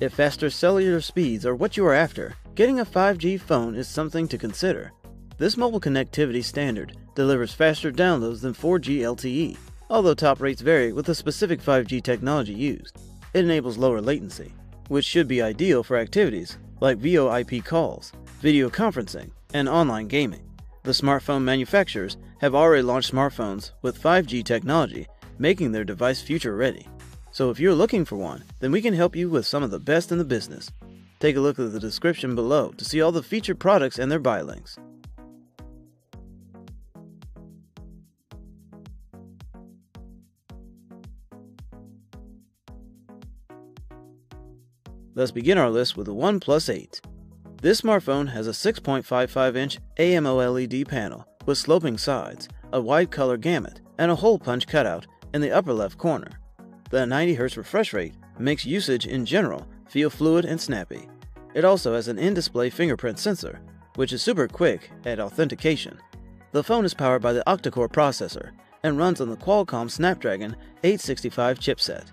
If faster cellular speeds are what you are after, getting a 5G phone is something to consider. This mobile connectivity standard delivers faster downloads than 4G LTE, although top rates vary with the specific 5G technology used. It enables lower latency, which should be ideal for activities like VoIP calls, video conferencing, and online gaming. The smartphone manufacturers have already launched smartphones with 5G technology, making their device future ready. So if you're looking for one, then we can help you with some of the best in the business. Take a look at the description below to see all the featured products and their buy links. Let's begin our list with the OnePlus 8. This smartphone has a 6.55 inch AMOLED panel with sloping sides, a wide color gamut, and a hole punch cutout in the upper left corner. The 90Hz refresh rate makes usage in general feel fluid and snappy. It also has an in display fingerprint sensor, which is super quick at authentication. The phone is powered by the octa core processor and runs on the Qualcomm Snapdragon 865 chipset.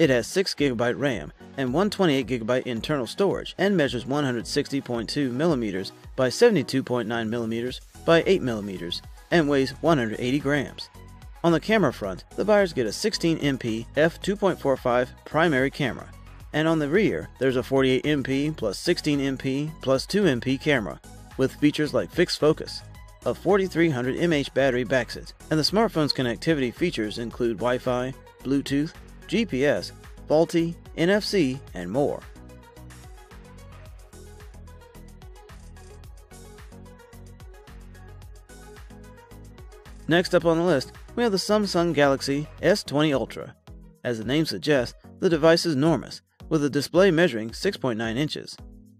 It has 6GB RAM and 128GB internal storage and measures 160.2mm by 72.9mm by 8mm and weighs 180 grams. On the camera front, the buyers get a 16MP f2.45 primary camera, and on the rear, there's a 48MP plus 16MP plus 2MP camera with features like fixed focus, a 4300 mAh battery backs it, and the smartphone's connectivity features include Wi-Fi, Bluetooth, GPS, VoLTE, NFC, and more. Next up on the list, we have the Samsung Galaxy S20 Ultra. As the name suggests, the device is enormous, with a display measuring 6.9 inches.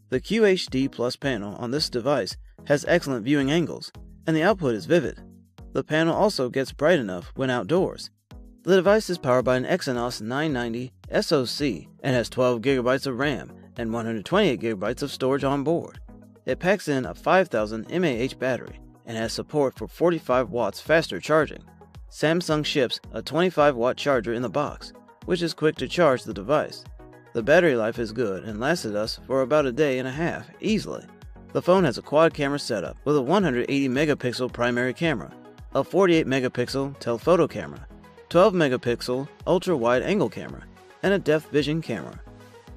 The QHD Plus panel on this device has excellent viewing angles, and the output is vivid. The panel also gets bright enough when outdoors. The device is powered by an Exynos 990 SoC and has 12 GB of RAM and 128 GB of storage on board. It packs in a 5000 mAh battery and has support for 45 watts faster charging. Samsung ships a 25 watt charger in the box, which is quick to charge the device. The battery life is good and lasted us for about a day and a half easily. The phone has a quad camera setup with a 180 megapixel primary camera, a 48 megapixel telephoto camera, 12 megapixel ultra wide angle camera, and a depth vision camera.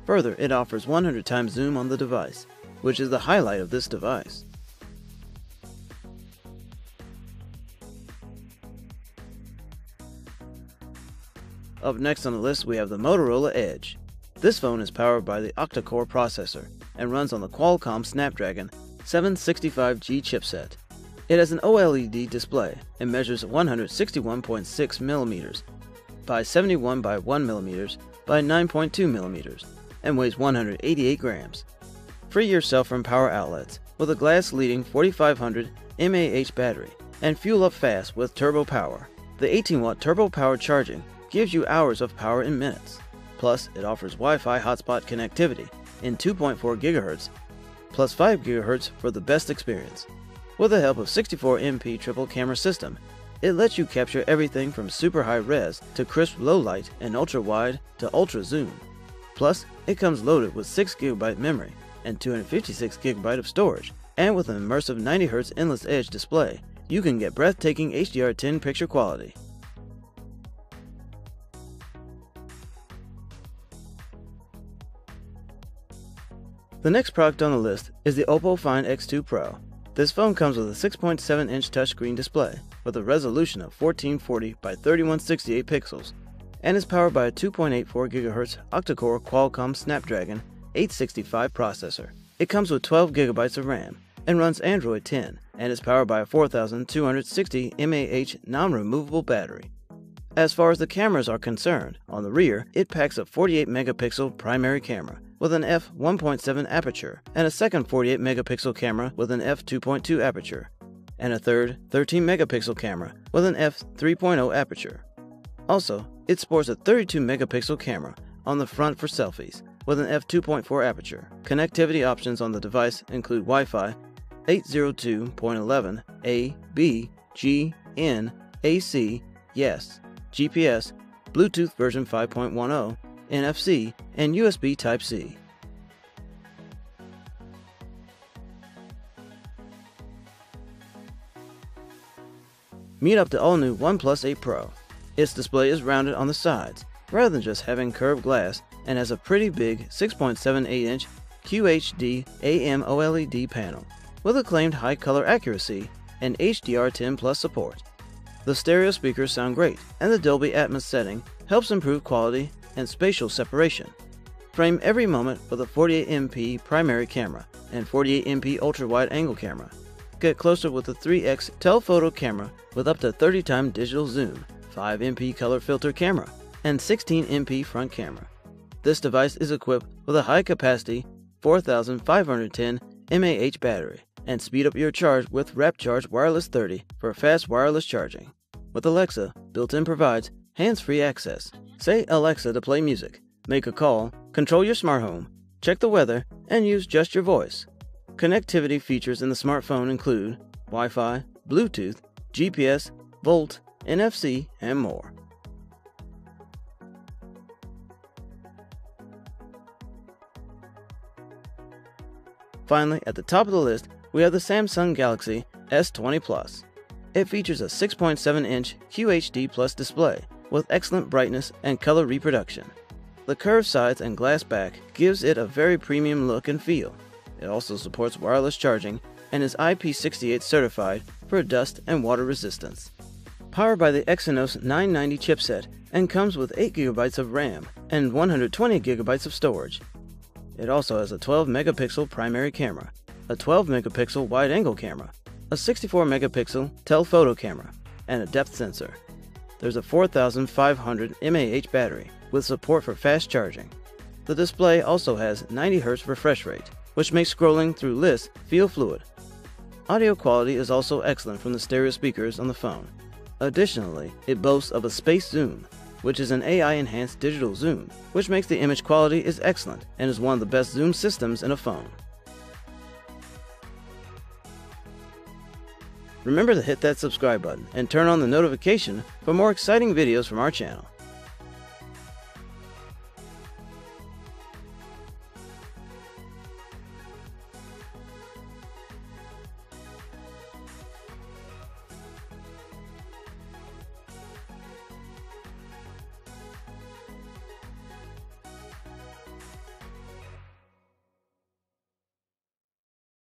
Further, it offers 100 times zoom on the device, which is the highlight of this device. Up next on the list, we have the Motorola Edge. This phone is powered by the octa-core processor and runs on the Qualcomm Snapdragon 765G chipset. It has an OLED display and measures 161.6mm by 71 by 1mm by 9.2mm and weighs 188 grams. Free yourself from power outlets with a glass leading 4500 mAh battery and fuel up fast with turbo power. The 18 watt turbo power charging gives you hours of power in minutes. Plus, it offers Wi-Fi hotspot connectivity in 2.4 GHz plus 5 GHz for the best experience. With the help of 64MP triple camera system, it lets you capture everything from super high res to crisp low light and ultra wide to ultra zoom. Plus, it comes loaded with 6GB memory and 256GB of storage, and with an immersive 90Hz endless edge display, you can get breathtaking HDR10 picture quality. The next product on the list is the Oppo Find X2 Pro. This phone comes with a 6.7 inch touchscreen display with a resolution of 1440 by 3168 pixels and is powered by a 2.84 GHz octa-core Qualcomm Snapdragon 865 processor. It comes with 12 GB of RAM and runs Android 10 and is powered by a 4260 mAh non-removable battery. As far as the cameras are concerned, on the rear, it packs a 48 megapixel primary camera with an f1.7 aperture, and a second 48 megapixel camera with an f2.2 aperture, and a third 13 megapixel camera with an f3.0 aperture. Also, it sports a 32 megapixel camera on the front for selfies with an f2.4 aperture. Connectivity options on the device include Wi-Fi 802.11 A, B, G, N, AC, Yes, GPS, Bluetooth version 5.10, NFC, and USB Type-C. Meet up the all-new OnePlus 8 Pro. Its display is rounded on the sides, rather than just having curved glass, and has a pretty big 6.78-inch QHD AMOLED panel, with acclaimed high color accuracy and HDR10 Plus support. The stereo speakers sound great, and the Dolby Atmos setting helps improve quality and spatial separation. Frame every moment with a 48MP primary camera and 48MP ultra wide angle camera. Get closer with a 3x telephoto camera with up to 30 time digital zoom, 5MP color filter camera, and 16MP front camera. This device is equipped with a high capacity 4510 mAh battery and speed up your charge with Warp Charge Wireless 30 for fast wireless charging. With Alexa, built-in provides hands-free access. Say Alexa to play music, make a call, control your smart home, check the weather, and use just your voice. Connectivity features in the smartphone include Wi-Fi, Bluetooth, GPS, VoLTE, NFC, and more. Finally, at the top of the list, we have the Samsung Galaxy S20 Plus. It features a 6.7 inch QHD Plus display with excellent brightness and color reproduction. The curved sides and glass back gives it a very premium look and feel. It also supports wireless charging and is IP68 certified for dust and water resistance. Powered by the Exynos 990 chipset and comes with 8GB of RAM and 120GB of storage. It also has a 12 megapixel primary camera a 12 megapixel wide angle camera, a 64 megapixel telephoto camera, and a depth sensor. There's a 4500 mAh battery with support for fast charging. The display also has 90 Hz refresh rate, which makes scrolling through lists feel fluid. Audio quality is also excellent from the stereo speakers on the phone. Additionally, it boasts of a space zoom, which is an AI-enhanced digital zoom, which makes the image quality is excellent and is one of the best zoom systems in a phone. Remember to hit that subscribe button and turn on the notification for more exciting videos from our channel.